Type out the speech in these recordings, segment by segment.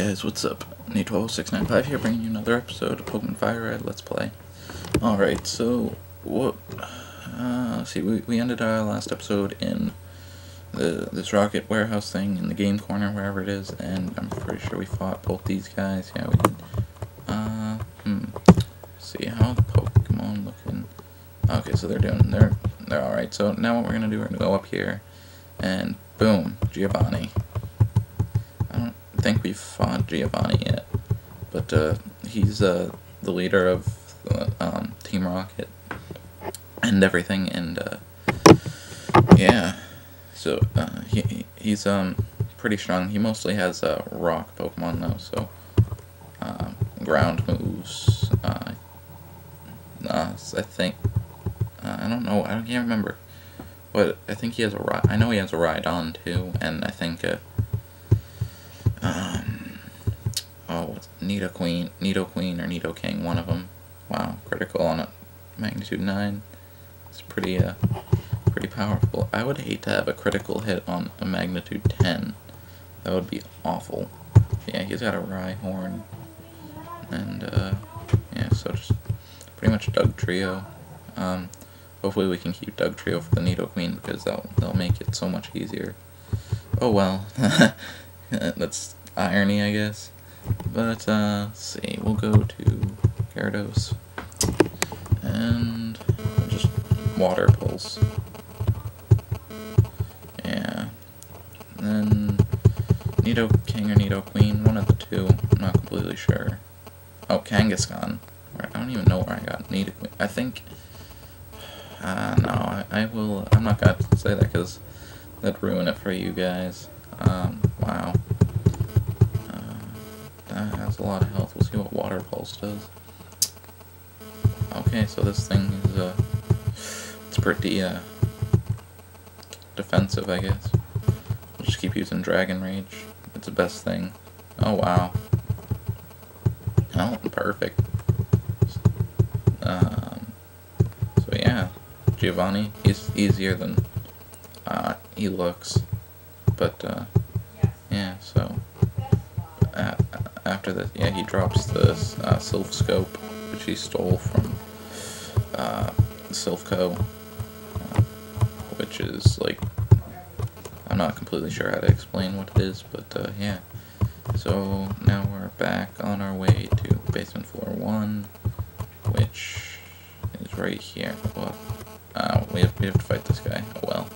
guys, what's up? Nate12695 here bringing you another episode of Pokemon Fire Red Let's Play. Alright, so, what, uh, see, we, we ended our last episode in the this rocket warehouse thing in the game corner, wherever it is, and I'm pretty sure we fought both these guys, yeah, we did. Uh, hmm, see, how the Pokemon looking? Okay, so they're doing, they're, they're alright, so now what we're gonna do, we're gonna go up here, and boom, Giovanni think we've fought Giovanni yet, but uh, he's uh, the leader of uh, um, Team Rocket and everything, and uh, yeah, so uh, he he's um pretty strong. He mostly has uh, rock Pokemon though, so um, ground moves. Uh, I think I don't know. I can't remember. But I think he has a ride. I know he has a Rhydon too, and I think um, oh, Nidoqueen, Nido Queen or Nidoking, one of them. Wow, critical on a magnitude 9. It's pretty, uh, pretty powerful. I would hate to have a critical hit on a magnitude 10. That would be awful. Yeah, he's got a Rhyhorn. And, uh, yeah, so just pretty much Dugtrio. Um, hopefully we can keep Dugtrio for the Nidoqueen because that'll, that'll make it so much easier. Oh well. That's irony, I guess. But, uh, let's see, we'll go to Gyarados. And just water pulse. Yeah. And then Nido King or Nidoqueen, one of the two. I'm not completely sure. Oh, Kangaskhan. I don't even know where I got Nidoqueen. I think... Uh, no, I, I will... I'm not gonna say that because that'd ruin it for you guys. Um, wow. Has a lot of health. We'll see what Water Pulse does. Okay, so this thing is, uh, it's pretty, uh, defensive, I guess. We'll just keep using Dragon Rage. It's the best thing. Oh, wow. Oh, perfect. Um, so yeah, Giovanni, he's easier than, uh, he looks but uh, yeah, so after this, yeah, he drops this uh, Silph Scope, which he stole from uh, Silph Co., uh, which is like, I'm not completely sure how to explain what it is, but uh, yeah. So now we're back on our way to basement floor 1, which is right here. Well, uh, we, have, we have to fight this guy. Oh well.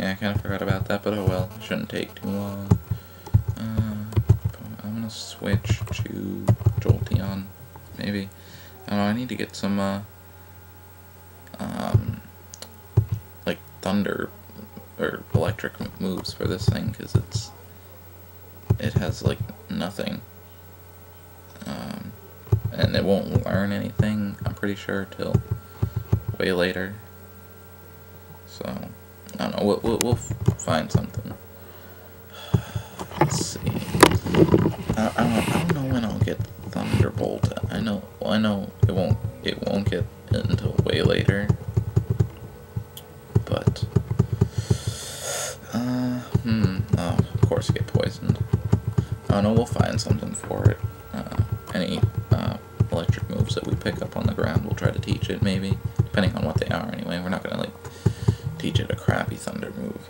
Yeah, I kind of forgot about that, but oh well. Shouldn't take too long. Uh, I'm gonna switch to Jolteon, maybe. I know, I need to get some, uh, um, like, thunder or electric moves for this thing, because it's, it has, like, nothing. Um, and it won't learn anything, I'm pretty sure, till way later. I don't know. We'll, we'll, we'll find something. Let's see. I, I, don't, I don't know when I'll get Thunderbolt. I know. I know it won't. It won't get until way later. But. Uh, hmm. Oh, of course, get poisoned. I don't know. We'll find something for it. Uh, any uh, electric moves that we pick up on the ground, we'll try to teach it. Maybe, depending on what they are. Anyway, we're not gonna like teach it a crappy thunder move.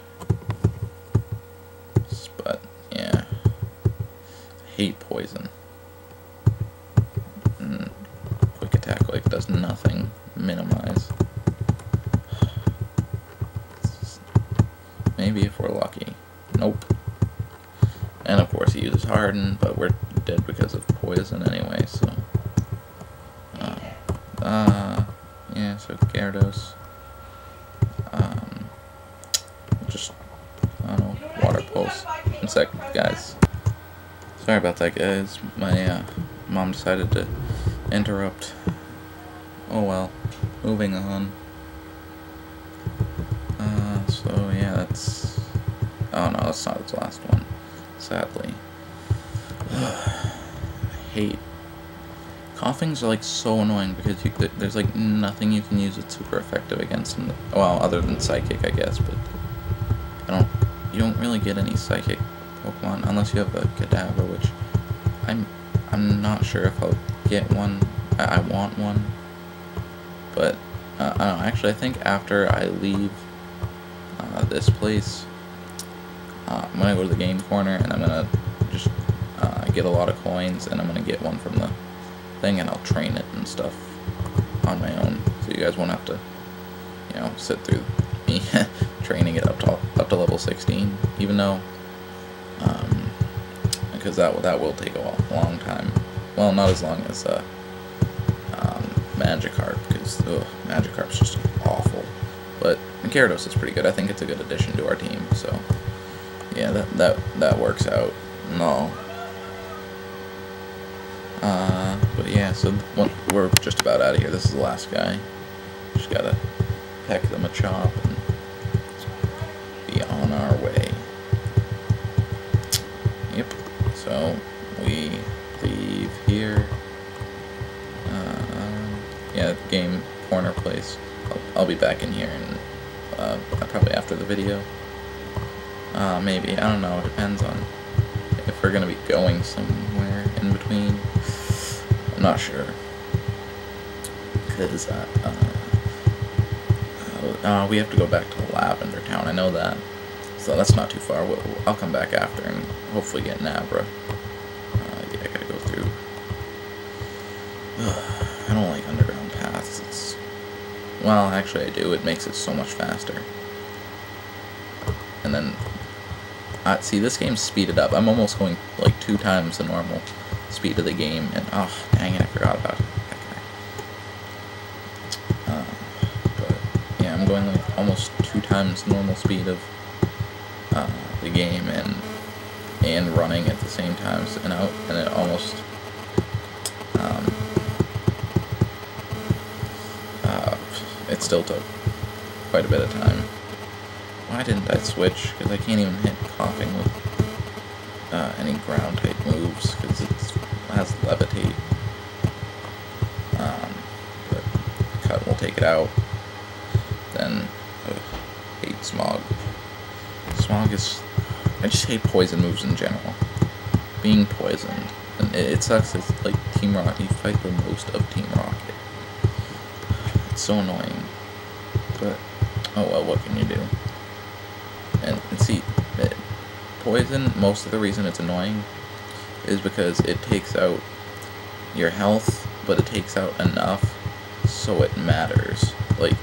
But, yeah. I hate poison. Mm. Quick attack like does nothing. Minimize. Maybe if we're lucky. Nope. And of course he uses Harden, but we're dead because of poison anyway, so... Uh, uh yeah, so Gyarados. Sec, guys. Sorry about that, guys. My uh, mom decided to interrupt. Oh well. Moving on. Uh, so yeah, that's... Oh no, that's not its last one. Sadly. I hate... Koffing's are like so annoying because you, there's like nothing you can use that's super effective against them. Well, other than Psychic, I guess, but I don't you don't really get any psychic Pokemon unless you have a Kadabra, which I'm I'm not sure if I'll get one. I, I want one, but uh, I don't know. Actually, I think after I leave uh, this place, uh, I'm gonna go to the game corner and I'm gonna just uh, get a lot of coins and I'm gonna get one from the thing and I'll train it and stuff on my own, so you guys won't have to, you know, sit through me training it up to up to level 16, even though, because that that will take a long time. Well, not as long as uh, um, Magikarp, because ugh, Magikarp's just awful. But Gyarados is pretty good. I think it's a good addition to our team. So yeah, that that that works out. No. Uh, but yeah, so we're just about out of here. This is the last guy. Just gotta peck them a chop and be on our way. So we leave here. Uh, yeah, game corner place. I'll, I'll, be back in here and uh, probably after the video. Uh, maybe I don't know. It depends on if we're gonna be going somewhere in between. I'm not sure because uh, uh, uh, we have to go back to Lavender Town. I know that, so that's not too far. We'll, I'll come back after and hopefully get an Abra. Uh, yeah, I gotta go through. I don't like underground paths. It's well, actually, I do. It makes it so much faster. And then, uh, see, this game's speeded up. I'm almost going like two times the normal speed of the game, and oh, dang it, I forgot about. Uh, but yeah, I'm going like almost two times normal speed of the game, and and running at the same time, and out, and it almost. Um, uh, it still took quite a bit of time. Why didn't I switch? Because I can't even hit Koffing with uh, any ground type moves, because it has levitate. Um, but cut will take it out. Then, ugh, hate Smog. Smog is, I just hate poison moves in general. Being poisoned, and it, it sucks. It's like Team Rocket. You fight the most of Team Rocket. It's so annoying. But oh well, what can you do? And, and see, it, poison. Most of the reason it's annoying is because it takes out your health, but it takes out enough so it matters. Like,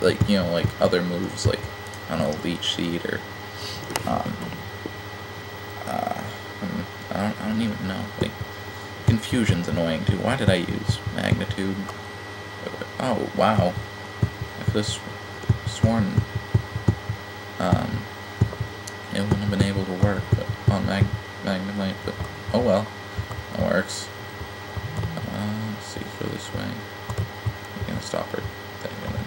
like you know, like other moves, like I don't know, leech seed or um, don't, I don't even know. Like, confusion's annoying too. Why did I use magnitude? Oh wow, I could have sworn um, it wouldn't have been able to work, but on mag Magnemite, but oh well, that works. Uh, let's see, go this way. I'm gonna stop her thing and then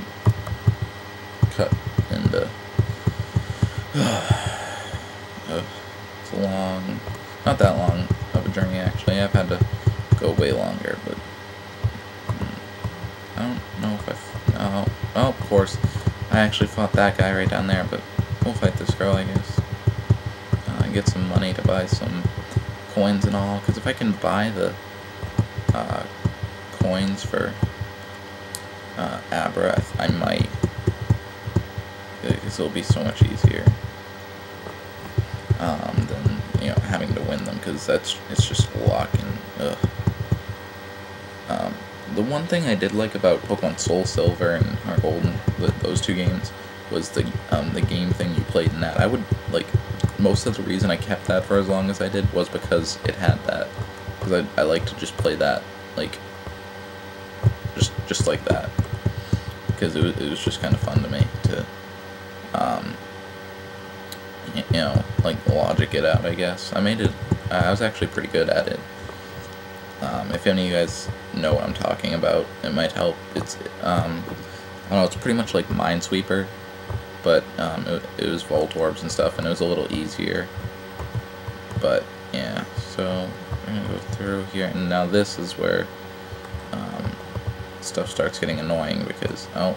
cut into. uh, it's a long, not that long of a journey actually. I've had to go way longer, but I don't know if I. Oh, oh, of course. I actually fought that guy right down there, but we'll fight this girl, I guess get some money to buy some coins and all. Because if I can buy the uh, coins for uh, Abra, I might. Because it'll be so much easier um, than you know having to win them. Because that's it's just luck and ugh. Um, the one thing I did like about Pokemon SoulSilver and HeartGold, those two games, was the um, the game thing you played in that. I would like most of the reason I kept that for as long as I did was because it had that. Because I, I like to just play that, like, just just like that. Because it was, it was just kind of fun to me to, um, you know, like logic it out, I guess. I made it, I was actually pretty good at it. Um, if any of you guys know what I'm talking about, it might help. It's, um, I don't know, it's pretty much like Minesweeper, but um, it, it was Voltorbs and stuff, and it was a little easier. But yeah, so we're gonna go through here, and now this is where um, stuff starts getting annoying because oh,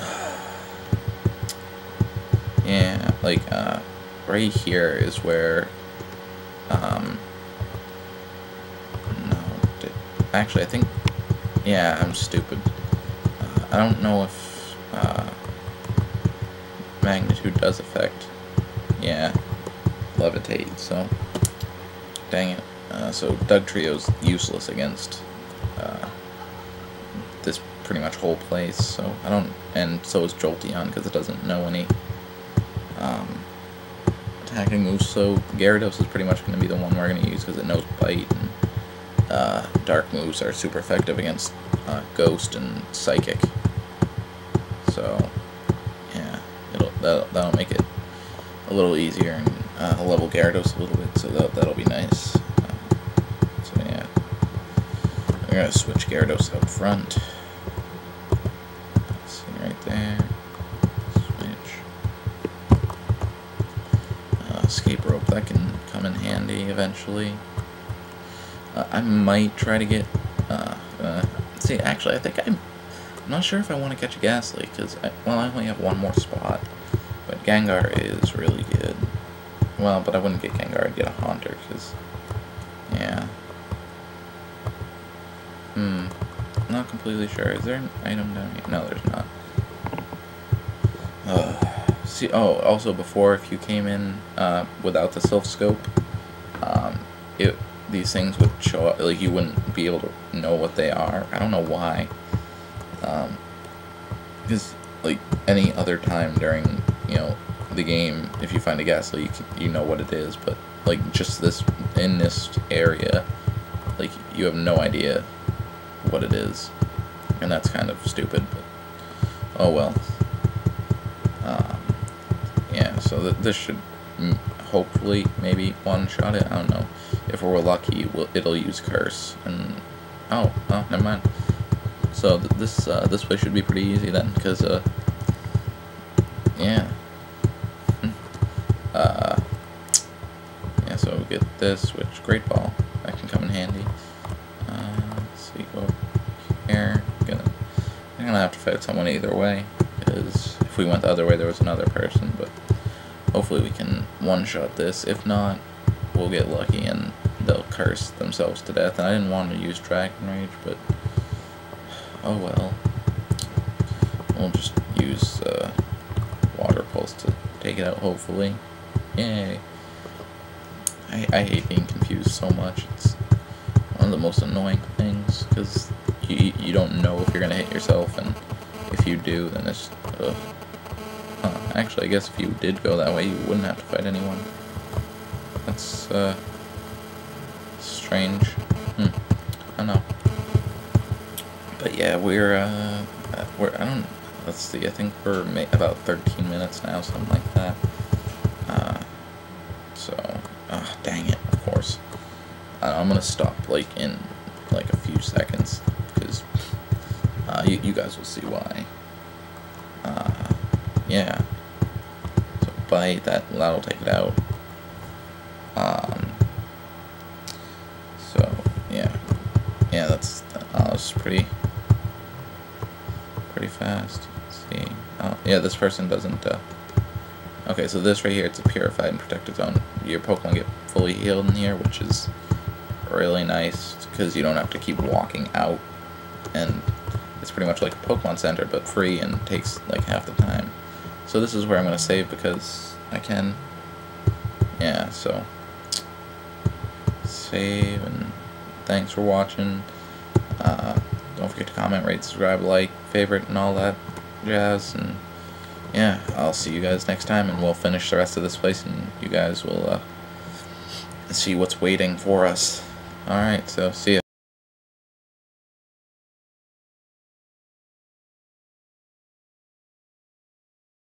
yeah. like, uh, right here is where, um, no, actually, I think, yeah, I'm stupid. Uh, I don't know if, uh, magnitude does affect, yeah, levitate, so, dang it. Uh, so Dugtrio's useless against, uh, this pretty much whole place, so I don't, and so is Jolteon, because it doesn't know any, um, attacking moves, so Gyarados is pretty much going to be the one we're going to use, because it knows Bite, and, uh, Dark moves are super effective against, uh, Ghost and Psychic, so, yeah, it'll, that'll, that'll make it a little easier, and, uh, level Gyarados a little bit, so that, that'll be nice. Uh, so, yeah. We're going to switch Gyarados up front. See right there. Switch. escape rope. That can come in handy eventually. Uh, I might try to get... Uh, uh, see, actually, I think I'm, I'm not sure if I want to catch a Gastly, because, well, I only have one more spot. But Gengar is really good. Well, but I wouldn't get Gengar, I'd get a Haunter, because, yeah. Hmm. Not completely sure. Is there an item down here? No, there's not. Ugh see, oh, also before, if you came in uh, without the Silph Scope, um, it these things would show up, like you wouldn't be able to know what they are. I don't know why. Um, because, like, any other time during, you know, the game, if you find a Gastly, you, know what it is, but, like, just this, in this area, like, you have no idea what it is. And that's kind of stupid, but, oh well Um, yeah. so th this should hopefully maybe one-shot it. I don't know. If we're lucky, we'll, it'll use Curse. And oh, oh, never mind. So th this uh, this way should be pretty easy then, because uh, yeah, hmm. uh, yeah. So we get this, which great ball that can come in handy. Uh, let's see, go here. Gonna, I'm gonna have to fight someone either way, because if we went the other way, there was another person, but. Hopefully we can one-shot this. If not, we'll get lucky and they'll curse themselves to death. And I didn't want to use Dragon Rage, but oh well. We'll just use uh, Water Pulse to take it out, hopefully. Yay. I, I hate being confused so much. It's one of the most annoying things, because you, you don't know if you're going to hit yourself, and if you do, then it's... Ugh. Actually, I guess if you did go that way, you wouldn't have to fight anyone. That's, uh, strange. Hmm. I know. But yeah, we're, uh, we're, I don't, let's see, I think we're about 13 minutes now, something like that. Uh, so, uh, dang it, of course. I'm gonna stop, like, in, like, a few seconds, because, uh, you, you guys will see why yeah. So bite, that, that'll take it out. Um, so, yeah. Yeah, that's, uh, that's pretty, pretty fast. Let's see. Oh, yeah, this person doesn't, uh, okay, so this right here, it's a purified and protected zone. Your Pokemon get fully healed in here, which is really nice, because you don't have to keep walking out, and it's pretty much like a Pokemon Center, but free and takes like half the time. So this is where I'm going to save because I can. Yeah, so save and thanks for watching. Uh, don't forget to comment, rate, subscribe, like, favorite, and all that jazz. And yeah, I'll see you guys next time, and we'll finish the rest of this place, and you guys will uh, see what's waiting for us. Alright, so see ya.